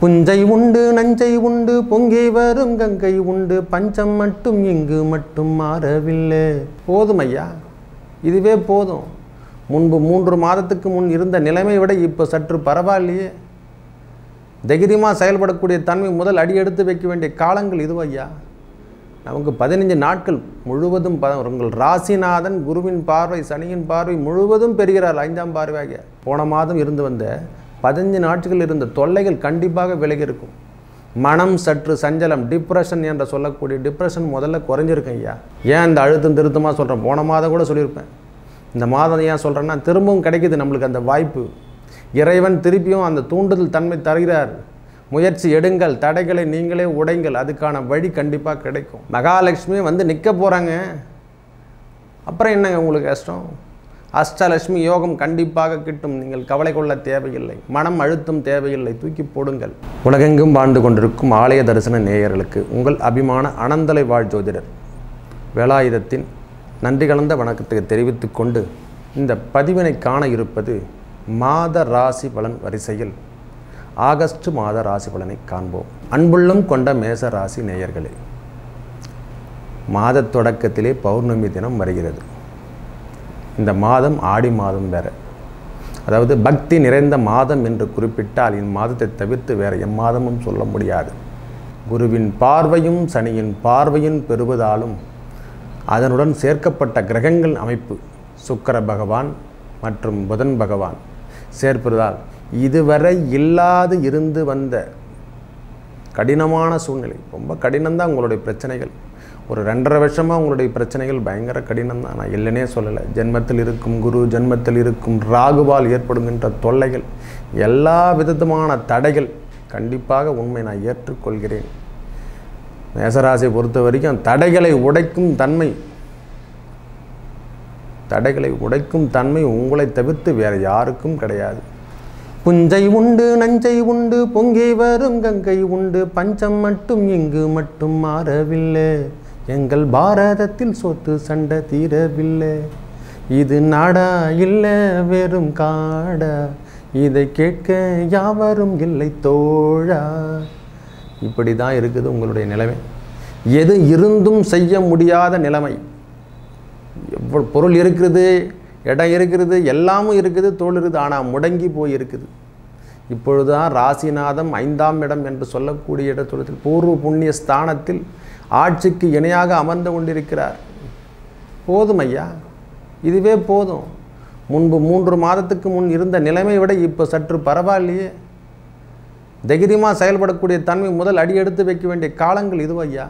புஞ்சை உண்டு நஞ்சை உண்டு பொங்கி வரும் கங்கை உண்டு பஞ்சம் மட்டும் இங்கு மட்டும் மாறவில்லை. போதும் ஐயா இதுவே போதும். முன்பு மூன்று மாதத்துக்கு முன் இருந்த நிலைமை விட இப்போ சற்று பரவாயில்லையே. தைரியமாக செயல்படக்கூடிய தன்மை முதல் அடி எடுத்து வைக்க வேண்டிய காலங்கள் இது ஐயா? நமக்கு பதினஞ்சு நாட்கள் முழுவதும் ப உங்கள் ராசிநாதன் குருவின் பார்வை சனியின் பார்வை முழுவதும் பெறுகிறார் ஐந்தாம் பார்வையாக போன மாதம் இருந்து வந்த பதினஞ்சு நாட்கள் இருந்த தொல்லைகள் கண்டிப்பாக விலகி இருக்கும். மனம் சற்று சஞ்சலம் டிப்ரெஷன் என்ற சொல்லக்கூடிய டிப்ரெஷன் முதல்ல குறைஞ்சிருக்கும் ஐயா. ஏன் இந்த அழுத்தம் திருத்தமாக சொல்கிறேன் போன மாதம் கூட சொல்லியிருப்பேன். இந்த மாதம் ஏன் சொல்கிறேன்னா திரும்பவும் கிடைக்கிது நம்மளுக்கு அந்த வாய்ப்பு. இறைவன் திருப்பியும் அந்த தூண்டுதல் தன்மை தருகிறார். முயற்சி எடுங்கள் தடைகளை நீங்களே உடைங்கள் அதுக்கான வழி கண்டிப்பாக கிடைக்கும். மகாலட்சுமி வந்து நிற்க போகிறாங்க அப்புறம் என்னங்க உங்களுக்கு கஷ்டம்? அஷ்டலட்சுமி யோகம் கண்டிப்பாக கிட்டும். நீங்கள் கவலை கொள்ள தேவையில்லை. மனம் அழுத்தம் தேவையில்லை. தூக்கி போடுங்கள். உலகெங்கும் வாழ்ந்து கொண்டிருக்கும் ஆலய தரிசன நேயர்களுக்கு உங்கள் அபிமான அனந்தலை வாழ் ஜோதிடர் வேலாயுதத்தின் நன்றி கலந்த வணக்கத்தை தெரிவித்துக் கொண்டு இந்த பதிவினை காண இருப்பது மாத ராசி பலன் வரிசையில் ஆகஸ்ட் மாத ராசி பலனை காண்போம். அன்புள்ளம் கொண்ட மேச ராசி நேயர்களே மாத தொடக்கத்திலே பௌர்ணமி தினம் வருகிறது. இந்த மாதம் ஆடி மாதம் வேறு. அதாவது பக்தி நிறைந்த மாதம் என்று குறிப்பிட்டால் இம்மாதத்தை தவிர்த்து வேறு எம்மாதமும் சொல்ல முடியாது. குருவின் பார்வையும் சனியின் பார்வையும் பெறுவதாலும் அதனுடன் சேர்க்கப்பட்ட கிரகங்கள் அமைப்பு சுக்கர பகவான் மற்றும் புதன் பகவான் சேர்ப்பதால் இதுவரை இல்லாது இருந்து வந்த கடினமான சூழ்நிலை ரொம்ப கடினம்தான் உங்களுடைய பிரச்சனைகள். ஒரு ரெண்டரை வருஷமாக உங்களுடைய பிரச்சனைகள் பயங்கர கடினம் தான். நான் இல்லைனே சொல்லலை. ஜென்மத்தில் இருக்கும் குரு ஜென்மத்தில் இருக்கும் ராகுவால் ஏற்படுகின்ற தொல்லைகள் எல்லா விதமான தடைகள் கண்டிப்பாக உண்மை நான் ஏற்றுக்கொள்கிறேன். மேசராசியை பொறுத்த வரைக்கும் தடைகளை உடைக்கும் தன்மை தடைகளை உடைக்கும் தன்மை உங்களை தவிர்த்து வேறு யாருக்கும் கிடையாது. புஞ்சை உண்டு நஞ்சை உண்டு பொங்கி வரும் கங்கை உண்டு பஞ்சம் மட்டும் இங்கு மட்டும் மாறவில்லை. எங்கள் பாரதத்தில் சொத்து சண்டை தீரவில்லை. இது நாடா இல்லை வெறும் காடா. இதை கேட்க யாவரும் இல்லை தோழா. இப்படி தான் இருக்குது உங்களுடைய நிலைமை. எது இருந்தும் செய்ய முடியாத நிலைமை. எவ்வளோ பொருள் இருக்கிறது இடம் இருக்கிறது எல்லாமும் இருக்குது தோல் இருக்குது ஆனால் முடங்கி போய் இருக்குது. இப்பொழுதுதான் ராசிநாதம் ஐந்தாம் இடம் என்று சொல்லக்கூடிய இடத்துல பூர்வ புண்ணிய ஸ்தானத்தில் ஆட்சிக்கு இணையாக அமர்ந்து கொண்டிருக்கிறார். போதும் ஐயா. இதுவே போதும். முன்பு மூன்று மாதத்துக்கு முன் இருந்த நிலைமை விட இப்போ சற்று பரவாயில்லையே. தைரியமாக செயல்படக்கூடிய தன்மை முதல் அடி எடுத்து வைக்க வேண்டிய காலங்கள் இது ஐயா.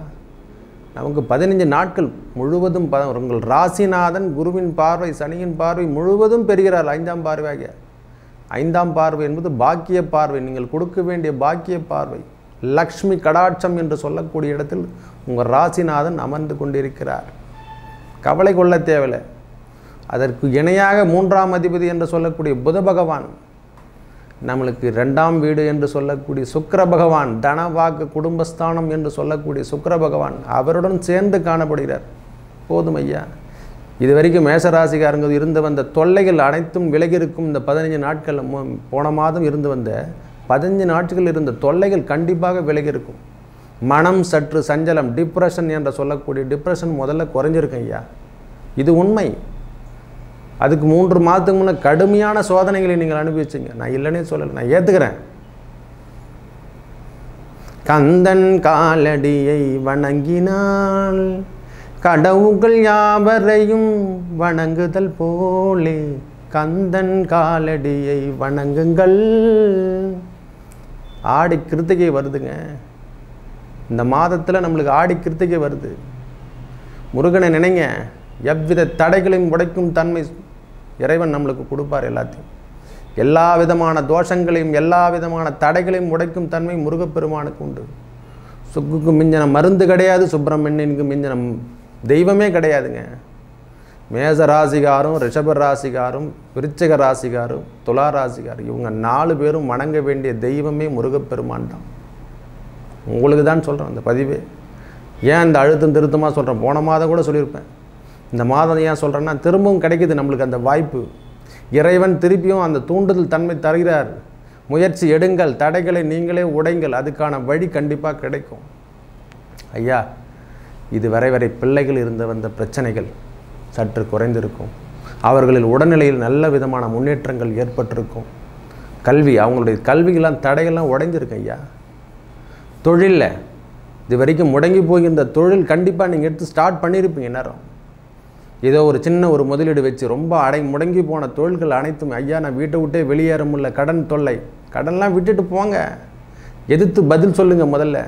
நமக்கு பதினஞ்சு நாட்கள் முழுவதும் ப உங்கள் ராசிநாதன் குருவின் பார்வை சனியின் பார்வை முழுவதும் பெறுகிறார் ஐந்தாம் பார்வையாக. ஐந்தாம் பார்வை என்பது பாக்கிய பார்வை. நீங்கள் கொடுக்க வேண்டிய பாக்கிய பார்வை. லக்ஷ்மி கடாட்சம் என்று சொல்லக்கூடிய இடத்தில் உங்கள் ராசிநாதன் அமர்ந்து கொண்டிருக்கிறார். கவலை கொள்ள தேவையில்லை. அதற்கு இணையாக மூன்றாம் அதிபதி என்று சொல்லக்கூடிய புத பகவான் நம்மளுக்கு ரெண்டாம் வீடு என்று சொல்லக்கூடிய சுக்கர பகவான் தனவாக்கு குடும்பஸ்தானம் என்று சொல்லக்கூடிய சுக்கர பகவான் அவருடன் சேர்ந்து காணப்படுகிறார். போதும் ஐயா. இது வரைக்கும் மேசராசிக்காரங்க இருந்து வந்த தொல்லைகள் அனைத்தும் விலகி இருக்கும் இந்த பதினஞ்சு நாட்கள் போன மாதம் இருந்து வந்த பதினஞ்சு நாட்கள் இருந்த தொல்லைகள் கண்டிப்பாக விலகி இருக்கும் மனம் சற்று சஞ்சலம் டிப்ரெஷன் என்ற சொல்லக்கூடிய டிப்ரெஷன் முதல்ல குறைஞ்சிருக்கும் ஐயா. இது உண்மை. அதுக்கு மூன்று மாதத்துக்கு முன்னே கடுமையான சோதனைகளை நீங்கள் அனுபவிச்சிங்க. நான் இல்லைன்னே சொல்லலை நான் ஏற்றுக்கிறேன் கந்தன் காலடியை வணங்கினால் கடவுகள் யாவரையும் வணங்குதல் போலே கந்தன் காலடியை வணங்குங்கள். ஆடி கிருத்திகை வருதுங்க. இந்த மாதத்தில் நம்மளுக்கு ஆடி கிருத்திகை வருது. முருகனை நினைங்க. எவ்வித தடைகளையும் உடைக்கும் தன்மை இறைவன் நம்மளுக்கு கொடுப்பார் எல்லாத்தையும். எல்லா விதமான தோஷங்களையும் எல்லா விதமான தடைகளையும் உடைக்கும் தன்மை முருகப்பெருமானுக்கு உண்டு. சுக்குக்கு மிஞ்சின மருந்து கிடையாது சுப்பிரமணியனுக்கு மிஞ்சின தெய்வமே கிடையாதுங்க. மேச ராசிகாரும் ரிஷப ராசிகாரும் விருச்சக ராசிகாரும் துலா ராசிகாரும் இவங்க நாலு பேரும் வணங்க வேண்டிய தெய்வமே முருகப்பெருமான் தான் உங்களுக்கு தான் சொல்கிறேன் அந்த பதிவே. ஏன் இந்த அழுத்தம் திருத்தமாக சொல்கிறேன் போன மாதம் கூட சொல்லியிருப்பேன். இந்த மாதம் ஏன் சொல்கிறேன்னா திரும்பவும் கிடைக்குது நம்மளுக்கு அந்த வாய்ப்பு. இறைவன் திருப்பியும் அந்த தூண்டுதல் தன்மை தருகிறார். முயற்சி எடுங்கள் தடைகளை நீங்களே உடைங்கள் அதுக்கான வழி கண்டிப்பாக கிடைக்கும். ஐயா இது வரை வரை பிள்ளைகள் இருந்து வந்த பிரச்சனைகள் சற்று குறைந்திருக்கும். அவர்களில் உடல்நிலையில் நல்ல விதமான முன்னேற்றங்கள் ஏற்பட்டிருக்கும். கல்வி அவங்களுடைய கல்வியெல்லாம் தடையெல்லாம் உடைஞ்சிருக்கு ஐயா. தொழிலில் இது வரைக்கும் முடங்கி போகின்ற தொழில் கண்டிப்பாக நீங்கள் எடுத்து ஸ்டார்ட் பண்ணியிருப்பீங்க நேரம் ஏதோ ஒரு சின்ன ஒரு முதலீடு வச்சு ரொம்ப அடை முடங்கி போன தொழில்கள் அனைத்தும் ஐயா நான் வீட்டை விட்டே வெளியேற முடியல கடன் தொல்லை. கடன்லாம் விட்டுட்டு போங்க. எதிர்த்து பதில் சொல்லுங்கள் முதல்ல.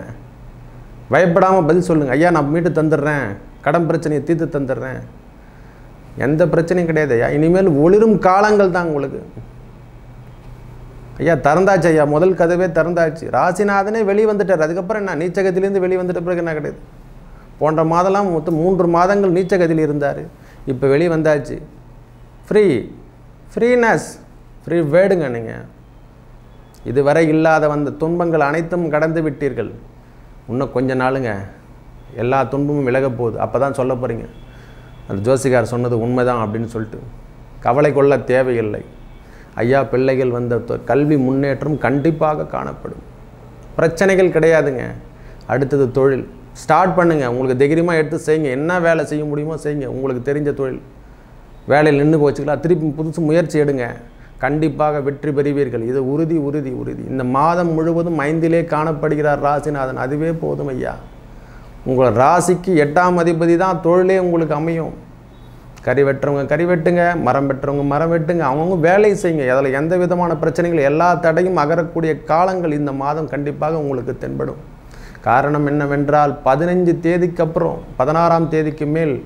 பயப்படாமல் பதில் சொல்லுங்கள் ஐயா நான் மீட்டு தந்துடுறேன். கடன் பிரச்சனையை தீர்த்து தந்துடுறேன். எந்த பிரச்சனையும் கிடையாது ஐயா. இனிமேல் ஒளிரும் காலங்கள் தான் உங்களுக்கு. ஐயா திறந்தாச்சு ஐயா. முதல் கதவே திறந்தாச்சு. ராசிநாதனே வெளியே வந்துட்டார் அதுக்கப்புறம் என்ன? நீச்சகத்திலேருந்து வெளியே வந்துட்ட பிறகு என்ன கிடையாது? போன்ற மாதம்லாம் மொத்தம் மூன்று மாதங்கள் நீச்சகத்தில் இருந்தார். இப்போ வெளியே வந்தாச்சு ஃப்ரீ ஃப்ரீனஸ் ஃப்ரீ வேர்டுங்க நீங்கள் இதுவரை இல்லாத வந்த துன்பங்கள் அனைத்தும் கடந்து விட்டீர்கள். இன்னும் கொஞ்ச நாளுங்க. எல்லா துன்பமும் விலக போகுது. அப்போ தான் சொல்ல போகிறீங்க அந்த ஜோசிகார் சொன்னது உண்மைதான் அப்படின்னு சொல்லிட்டு கவலை கொள்ள தேவையில்லை. ஐயா பிள்ளைகள் வந்த தொ- கல்வி முன்னேற்றம் கண்டிப்பாக காணப்படும். பிரச்சனைகள் கிடையாதுங்க. அடுத்தது தொழில். ஸ்டார்ட் பண்ணுங்கள் உங்களுக்கு தைரியமாக எடுத்து செய்யுங்க. என்ன வேலை செய்ய முடியுமோ செய்யுங்க. உங்களுக்கு தெரிஞ்ச தொழில். வேலையில் நின்று போச்சுக்கலாம் திருப்பி புதுசு முயற்சி எடுங்க. கண்டிப்பாக வெற்றி பெறுவீர்கள். இது உறுதி உறுதி உறுதி. இந்த மாதம் முழுவதும் ஐந்திலே காணப்படுகிறார் ராசிநாதன். அதுவே போதும் ஐயா. உங்கள் ராசிக்கு எட்டாம் அதிபதி தான் தொழிலே உங்களுக்கு அமையும். கறி வெட்டுறவங்க கறி வெட்டுங்க மரம் வெட்டுறவங்க மரம் வெட்டுங்க அவங்கவுங்க வேலை செய்யுங்க. அதில் எந்த விதமான பிரச்சனைகள் எல்லா தடையும் அகரக்கூடிய காலங்கள் இந்த மாதம் கண்டிப்பாக உங்களுக்கு தென்படும். காரணம் என்னவென்றால் பதினஞ்சு தேதிக்கு அப்புறம் பதினாறாம் தேதிக்கு மேல்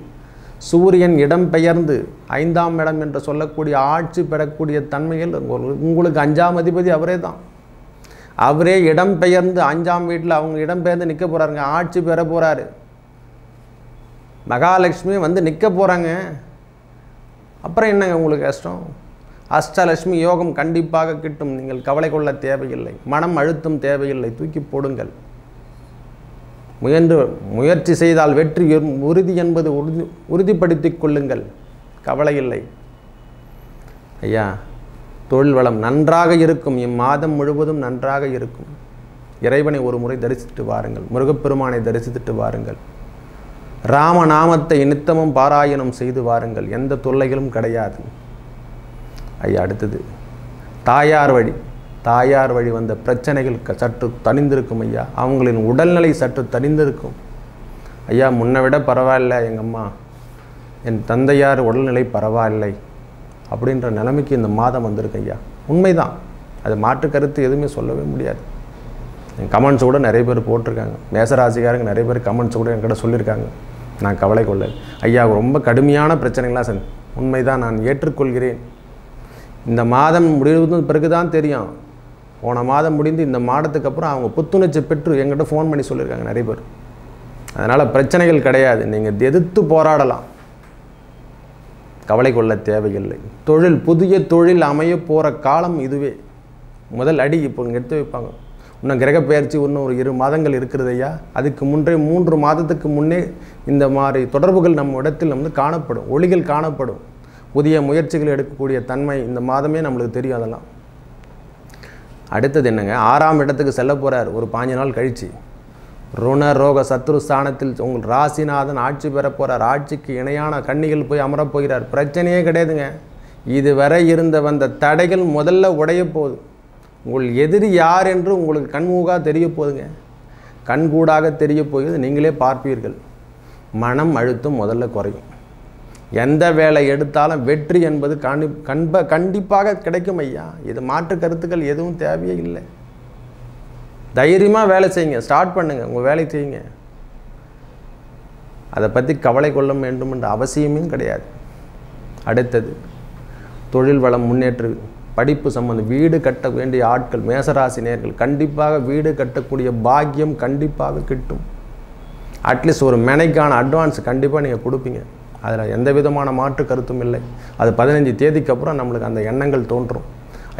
சூரியன் இடம் பெயர்ந்து ஐந்தாம் இடம் என்று சொல்லக்கூடிய ஆட்சி பெறக்கூடிய தன்மையில் உங்களுக்கு- உங்களுக்கு அஞ்சாம் அதிபதி அவரே தான். அவரே இடம் பெயர்ந்து அஞ்சாம் வீட்டில் அவங்க இடம் பெயர்ந்து நிற்க போகிறாருங்க ஆட்சி பெற போகிறாரு மகாலட்சுமி வந்து நிற்க போகிறாங்க அப்புறம் என்னங்க உங்களுக்கு கஷ்டம்? அஷ்டலட்சுமி யோகம் கண்டிப்பாக கிட்டும். நீங்கள் கவலை கொள்ள தேவையில்லை. மனம் அழுத்தம் தேவையில்லை. தூக்கி போடுங்கள். முயன்று முயற்சி செய்தால் வெற்றி உறுதி என்பது உறுதி உறுதிப்படுத்திக் கொள்ளுங்கள். கவலை இல்லை. ஐயா தொழில் வளம் நன்றாக இருக்கும். இம்மாதம் முழுவதும் நன்றாக இருக்கும். இறைவனை ஒரு முறை தரிசித்து வாருங்கள். முருகப்பெருமானை தரிசித்துட்டு வாருங்கள். ராமநாமத்தை நித்தமும் பாராயணம் செய்து வாருங்கள். எந்த தொல்லைகளும் கிடையாது. ஐயா அடுத்தது. தாயார் வழி. தாயார் வழி வந்த பிரச்சனைகள் க- சற்று தணிந்திருக்கும் ஐயா. அவங்களின் உடல்நிலை சற்று தனிந்திருக்கும் ஐயா முன்னை விட பரவாயில்ல எங்கள் அம்மா என் தந்தையார் உடல்நிலை பரவாயில்லை. அப்படின்ற நிலைமைக்கு இந்த மாதம் வந்திருக்கு ஐயா. உண்மைதான். அது மாற்று கருத்து எதுவுமே சொல்லவே முடியாது. என் கமெண்ட்ஸ் கூட நிறைய பேர் போட்டிருக்காங்க. மேசராசிக்காரங்க நிறைய பேர் கமெண்ட்ஸ் கூட என்கிட்ட சொல்லியிருக்காங்க. நான் கவலை கொள்ள ஐயா ரொம்ப கடுமையான பிரச்சனைகளாக சார். உண்மைதான் நான் ஏற்றுக்கொள்கிறேன். இந்த மாதம் முடிவதும் பிறகு தான் தெரியும். போன மாதம் முடிந்து இந்த மாதத்துக்கு அப்புறம் அவங்க புத்துணர்ச்சி பெற்று எங்கிட்ட ஃபோன் பண்ணி சொல்லியிருக்காங்க நிறைய பேர். அதனால் பிரச்சனைகள் கிடையாது. நீங்கள் எதிர்த்து போராடலாம். கவலை கொள்ள தேவையில்லை. தொழில் புதிய தொழில் அமைய போகிற காலம் இதுவே. முதல் அடி இப்போ எடுத்து வைப்பாங்க. இன்னும் கிரகப்பெயர்ச்சி இன்னும் ஒரு இரு மாதங்கள் இருக்கிறது ஐயா. அதுக்கு முன்றே மூன்று மாதத்துக்கு முன்னே இந்த மாதிரி தொடர்புகள் நம்ம இடத்தில் வந்து காணப்படும். ஒளிகள் காணப்படும். புதிய முயற்சிகள் எடுக்கக்கூடிய தன்மை இந்த மாதமே நம்மளுக்கு தெரியும் அதெல்லாம். அடுத்தது என்னங்க? ஆறாம் இடத்துக்கு செல்ல போகிறார் ஒரு பாஞ்சு நாள் கழிச்சு. ருண ரோக சத்ரு ஸ்தானத்தில் உங்கள் ராசிநாதன் ஆட்சி பெற போகிறார் ஆட்சிக்கு இணையான கன்னிகள் போய் அமரப் போகிறார். பிரச்சனையே கிடையாதுங்க. இதுவரை இருந்த வந்த தடைகள் முதல்ல உடைய போகுது. உங்கள் எதிரி யார் என்று உங்களுக்கு கண்மூகாக தெரிய போகுதுங்க. கண்கூடாக தெரிய போகுது நீங்களே பார்ப்பீர்கள். மனம் அழுத்தம் முதல்ல குறையும். எந்த வேலை எடுத்தாலும் வெற்றி என்பது கண்டி கண்ப கண்டிப்பாக கிடைக்கும் ஐயா. இது மாற்று கருத்துக்கள் எதுவும் தேவையே இல்லை. தைரியமாக வேலை செய்யுங்க. ஸ்டார்ட் பண்ணுங்கள் உங்கள் வேலையை செய்யுங்க அதை பற்றி கவலை கொள்ள வேண்டும் என்ற அவசியமும் கிடையாது. அடுத்தது தொழில் வளம் முன்னேற்று படிப்பு சம்மந்தம் வீடு கட்ட வேண்டிய ஆட்கள் மேசராசி நேர்கள் கண்டிப்பாக வீடு கட்டக்கூடிய பாக்கியம் கண்டிப்பாக கிட்டும். அட்லீஸ்ட் ஒரு மெனைக்கான அட்வான்ஸ் கண்டிப்பாக நீங்கள் கொடுப்பீங்க. அதில் எந்த விதமான மாற்று கருத்தும் இல்லை. அது பதினஞ்சு தேதிக்கு அப்புறம் நம்மளுக்கு அந்த எண்ணங்கள் தோன்றும்.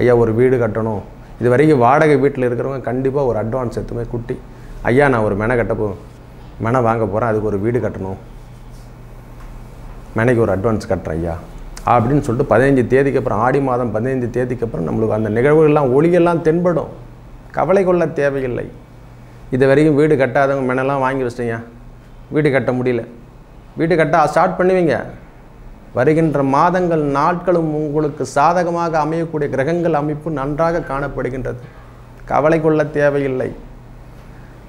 ஐயா ஒரு வீடு கட்டணும். இது வரைக்கும் வாடகை வீட்டில் இருக்கிறவங்க கண்டிப்பாக ஒரு அட்வான்ஸ் எடுத்துமே குட்டி ஐயா நான் ஒரு மெனை கட்டப்போ மெனை வாங்க போகிறேன் அதுக்கு ஒரு வீடு கட்டணும். மெனைக்கு ஒரு அட்வான்ஸ் கட்டுறேன் ஐயா. அப்படின்னு சொல்லிட்டு பதினைஞ்சு தேதிக்கு அப்புறம் ஆடி மாதம் பதினைஞ்சு தேதிக்கு அப்புறம் நம்மளுக்கு அந்த நிகழ்வுகள்லாம் ஒளியெல்லாம் தென்படும். கவலை கொள்ள தேவையில்லை. இது வரைக்கும் வீடு கட்டாதவங்க மெனெல்லாம் வாங்கி வச்சிட்டீங்க. வீடு கட்ட முடியல. வீடு கட்ட ஸ்டார்ட் பண்ணுவீங்க. வருகின்ற மாதங்கள் நாட்களும் உங்களுக்கு சாதகமாக அமையக்கூடிய கிரகங்கள் அமைப்பு நன்றாக காணப்படுகின்றது. கவலை கொள்ள தேவையில்லை.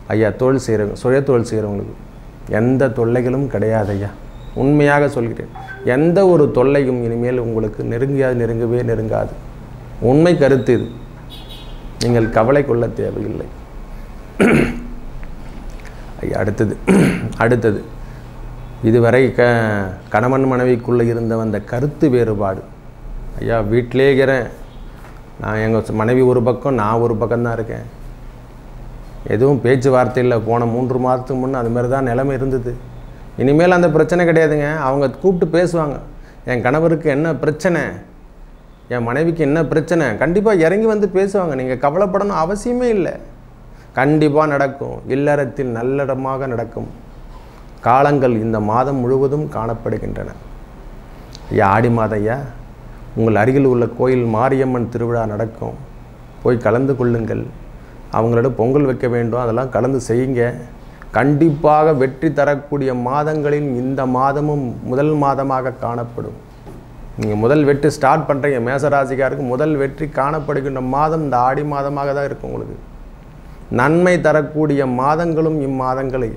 ஐயா தொழில் செய்கிறவங்க சுய தொழில் செய்கிறவங்களுக்கு எந்த தொல்லைகளும் கிடையாது ஐயா. உண்மையாக சொல்கிறேன். எந்த ஒரு தொல்லையும் இனிமேல் உங்களுக்கு நெருங்கியாது நெருங்கவே நெருங்காது. உண்மை கருத்து இது. நீங்கள் கவலை கொள்ள தேவையில்லை. ஐயா அடுத்தது அடுத்தது. இதுவரை க கணவன் மனைவிக்குள்ளே இருந்த அந்த கருத்து வேறுபாடு. ஐயா வீட்டிலே இருக்கிறேன். நான் எங்கள் மனைவி ஒரு பக்கம் நான் ஒரு பக்கம்தான் இருக்கேன். எதுவும் பேச்சுவார்த்தையில் போன மூன்று மாதத்துக்கு முன்னே அதுமாரி தான் நிலைமை இருந்தது. இனிமேல் அந்த பிரச்சனை கிடையாதுங்க. அவங்க கூப்பிட்டு பேசுவாங்க. என் கணவருக்கு என்ன பிரச்சனை? என் மனைவிக்கு என்ன பிரச்சனை? கண்டிப்பாக இறங்கி வந்து பேசுவாங்க. நீங்கள் கவலைப்படணும் அவசியமே இல்லை. கண்டிப்பாக நடக்கும். இல்லறத்தில் நல்லடமாக நடக்கும். காலங்கள் இந்த மாதம் முழுவதும் காணப்படுகின்றன. ஐயா ஆடி மாதம் ஐயா உங்கள் அருகில் உள்ள கோயில் மாரியம்மன் திருவிழா நடக்கும். போய் கலந்து கொள்ளுங்கள். அவங்களோட பொங்கல் வைக்க வேண்டும். அதெல்லாம் கலந்து செய்யுங்க. கண்டிப்பாக வெற்றி தரக்கூடிய மாதங்களில் இந்த மாதமும் முதல் மாதமாக காணப்படும். நீங்கள் முதல் வெற்றி ஸ்டார்ட் பண்ணுறீங்க மேசராசிக்காருக்கு முதல் வெற்றி காணப்படுகின்ற மாதம் இந்த ஆடி மாதமாக தான் இருக்கும் உங்களுக்கு. நன்மை தரக்கூடிய மாதங்களும் இம்மாதங்களை.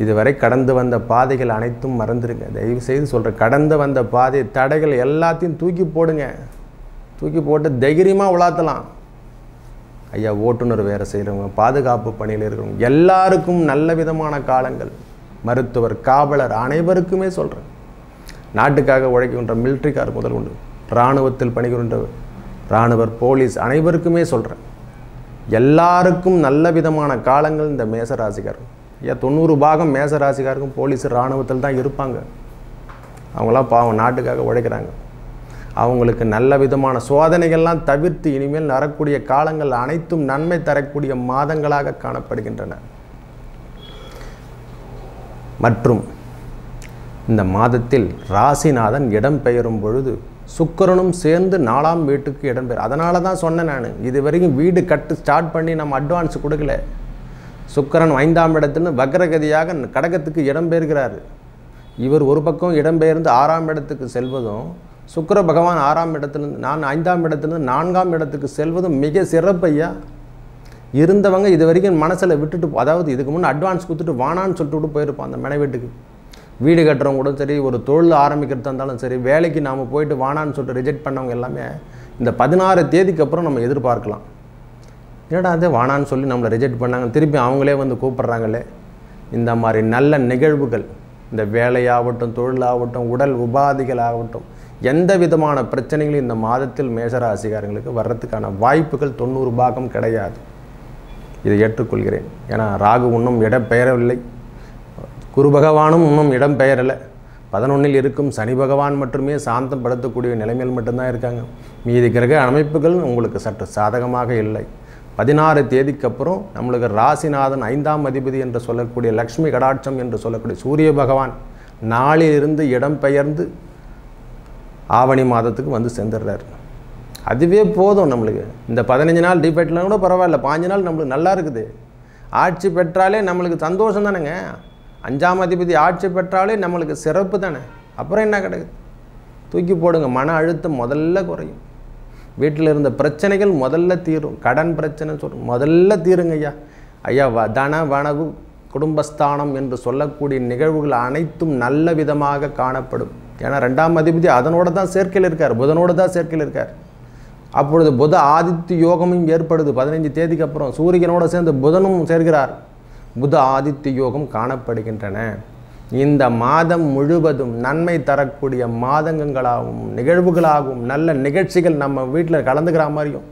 இதுவரை கடந்து வந்த பாதைகள் அனைத்தும் மறந்துடுங்க தயவு செய்து சொல்கிறேன் கடந்து வந்த பாதை தடைகள் எல்லாத்தையும் தூக்கி போடுங்க. தூக்கி போட்டு தைரியமாக உலாத்தலாம். ஐயா ஓட்டுநர் வேலை செய்கிறவங்க பாதுகாப்பு பணியில் இருக்கிறவங்க எல்லாருக்கும் நல்ல விதமான காலங்கள். மருத்துவர் காவலர் அனைவருக்குமே சொல்கிறேன் நாட்டுக்காக உழைக்கின்ற மிலிட்ரிக்கார் முதல் உண்டு இராணுவத்தில் பணிகின்ற இராணுவர் போலீஸ் அனைவருக்குமே சொல்கிறேன் எல்லாருக்கும் நல்ல விதமான காலங்கள் இந்த மேசராசிக்காரர் ஐயா தொண்ணூறு பாகம் மேச ராசிக்காருக்கும் போலீஸ் இராணுவத்தில் தான் இருப்பாங்க. அவங்களாம் பாவம் நாட்டுக்காக உழைக்கிறாங்க. அவங்களுக்கு நல்ல விதமான சோதனைகள்லாம் தவிர்த்து இனிமேல் நடக்கூடிய காலங்கள் அனைத்தும் நன்மை தரக்கூடிய மாதங்களாக காணப்படுகின்றன. மற்றும் இந்த மாதத்தில் ராசிநாதன் இடம்பெயரும் பொழுது சுக்கரனும் சேர்ந்து நாலாம் வீட்டுக்கு இடம்பெயர். அதனால தான் சொன்னேன் நான் இது வரைக்கும் வீடு கட்டு ஸ்டார்ட் பண்ணி நம்ம அட்வான்ஸ் கொடுக்கல. சுக்கரன் ஐந்தாம் இடத்துல வக்ரகதியாக கடகத்துக்கு இடம்பெயர்கிறார் இவர் ஒரு பக்கம் இடம்பெயர்ந்து ஆறாம் இடத்துக்கு செல்வதும் சுக்கிர பகவான் ஆறாம் இடத்துலேருந்து நான் ஐந்தாம் இடத்துலேருந்து நான்காம் இடத்துக்கு செல்வதும் மிக சிறப்பையா இருந்தவங்க இது வரைக்கும் மனசில் விட்டுட்டு அதாவது இதுக்கு முன்னே அட்வான்ஸ் கொடுத்துட்டு வானான்னு சொல்லிட்டு விட்டு போயிருப்பான் அந்த மனை வீட்டுக்கு. வீடு கட்டுறவங்க கூட சரி ஒரு தொழில் ஆரம்பிக்கிறதா இருந்தாலும் சரி வேலைக்கு நாம் போயிட்டு வானான்னு சொல்லிட்டு ரிஜெக்ட் பண்ணவங்க எல்லாமே இந்த பதினாறு தேதிக்கு அப்புறம் நம்ம எதிர்பார்க்கலாம். என்னடா அது வானான்னு சொல்லி நம்மளை ரிஜெக்ட் பண்ணாங்க. திருப்பி அவங்களே வந்து கூப்பிட்றாங்களே. இந்த மாதிரி நல்ல நிகழ்வுகள் இந்த வேலையாகட்டும் தொழிலாகட்டும் உடல் உபாதிகள் ஆகட்டும் எந்த விதமான பிரச்சனைகளும் இந்த மாதத்தில் மேசராசிகாரங்களுக்கு வர்றதுக்கான வாய்ப்புகள் தொண்ணூறு பாகம் கிடையாது. இதை ஏற்றுக்கொள்கிறேன். ஏன்னா ராகு இன்னும் இடம்பெயரவில்லை. குரு பகவானும் இன்னும் இடம்பெயரலை. பதினொன்றில் இருக்கும் சனி பகவான் மட்டுமே சாந்தப்படுத்தக்கூடிய நிலைமையில் மட்டும்தான் இருக்காங்க. மீதி கிரக அமைப்புகள் உங்களுக்கு சற்று சாதகமாக இல்லை. பதினாறு தேதிக்கு அப்புறம் நம்மளுக்கு ராசிநாதன் ஐந்தாம் அதிபதி என்று சொல்லக்கூடிய லக்ஷ்மி கடாட்சம் என்று சொல்லக்கூடிய சூரிய பகவான் நாளிலிருந்து இடம்பெயர்ந்து ஆவணி மாதத்துக்கு வந்து சேர்ந்துடுறாரு. அதுவே போதும் நம்மளுக்கு. இந்த பதினஞ்சு நாள் டிபேட்லாம் கூட பரவாயில்ல. பாஞ்சு நாள் நம்மளுக்கு நல்லா இருக்குது. ஆட்சி பெற்றாலே நம்மளுக்கு சந்தோஷம் தானேங்க. அஞ்சாம் அதிபதி ஆட்சி பெற்றாலே நம்மளுக்கு சிறப்பு தானே. அப்புறம் என்ன கிடைக்குது? தூக்கி போடுங்க. மன அழுத்தம் முதல்ல குறையும். வீட்டில் இருந்த பிரச்சனைகள் முதல்ல தீரும். கடன் பிரச்சனை சொல்கிறோம் முதல்ல தீருங்க ஐயா. ஐயா வ தன வனவு குடும்பஸ்தானம் என்று சொல்லக்கூடிய நிகழ்வுகள் அனைத்தும் நல்ல விதமாக காணப்படும். ஏன்னா ரெண்டாம் அதிபதி அதனோட தான் சேர்க்கையில் இருக்கார். புதனோடு தான் சேர்க்கையில் இருக்கார். அப்பொழுது புத ஆதித்ய யோகமும் ஏற்படுது. பதினைஞ்சு தேதிக்கு அப்புறம் சூரியனோடு சேர்ந்து புதனும் சேர்கிறார். புத ஆதித்ய யோகம் காணப்படுகின்றன. இந்த மாதம் முழுவதும் நன்மை தரக்கூடிய மாதங்களாகவும் நிகழ்வுகளாகவும் நல்ல நிகழ்ச்சிகள் நம்ம வீட்டில் கலந்துக்கிற மாதிரியும்.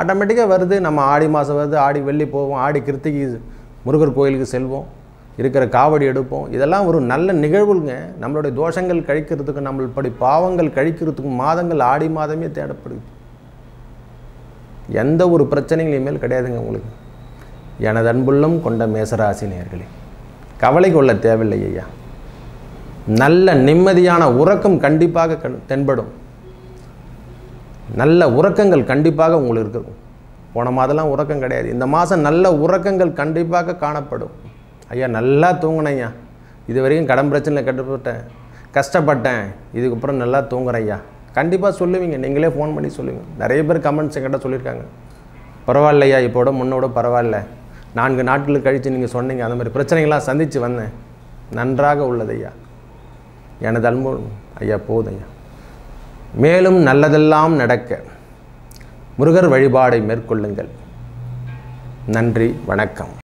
ஆட்டோமேட்டிக்காக வருது நம்ம ஆடி மாதம் வருது ஆடி வெள்ளி போவோம் ஆடி கிருத்திகை முருகர் கோயிலுக்கு செல்வோம் இருக்கிற காவடி எடுப்போம். இதெல்லாம் ஒரு நல்ல நிகழ்வுங்க. நம்மளுடைய தோஷங்கள் கழிக்கிறதுக்கு நம்மளுடைய பாவங்கள் கழிக்கிறதுக்கும் மாதங்கள் ஆடி மாதமே தேடப்படுது. எந்த ஒரு பிரச்சனைகளையும் மேல் கிடையாதுங்க உங்களுக்கு. எனது அன்புள்ளம் கொண்ட மேசராசி நேர்களே கவலை கொள்ள தேவையில்லை ஐயா. நல்ல நிம்மதியான உறக்கம் கண்டிப்பாக கண் தென்படும். நல்ல உறக்கங்கள் கண்டிப்பாக உங்களுக்கு இருக்கும். போன மாதம்லாம் உறக்கம் கிடையாது. இந்த மாதம் நல்ல உறக்கங்கள் கண்டிப்பாக காணப்படும். ஐயா நல்லா தூங்கினேன் ஐயா. இது வரைக்கும் கடன் பிரச்சனையில் கட்டுப்பட்டேன் கஷ்டப்பட்டேன். இதுக்கப்புறம் நல்லா தூங்குறேன் ஐயா. கண்டிப்பாக சொல்லுவீங்க. நீங்களே ஃபோன் பண்ணி சொல்லுவீங்க நிறைய பேர் கமெண்ட்ஸ் என்கிட்ட சொல்லியிருக்காங்க. பரவாயில்லையா? இப்போட முன்னோட பரவாயில்ல. நான்கு நாட்கள் கழித்து நீங்கள் சொன்னீங்க அந்த மாதிரி பிரச்சனைகள்லாம் சந்தித்து வந்தேன். நன்றாக உள்ளது ஐயா. எனது அன்பு ஐயா போதும் ஐயா. மேலும் நல்லதெல்லாம் நடக்க முருகர் வழிபாடை மேற்கொள்ளுங்கள். நன்றி வணக்கம்.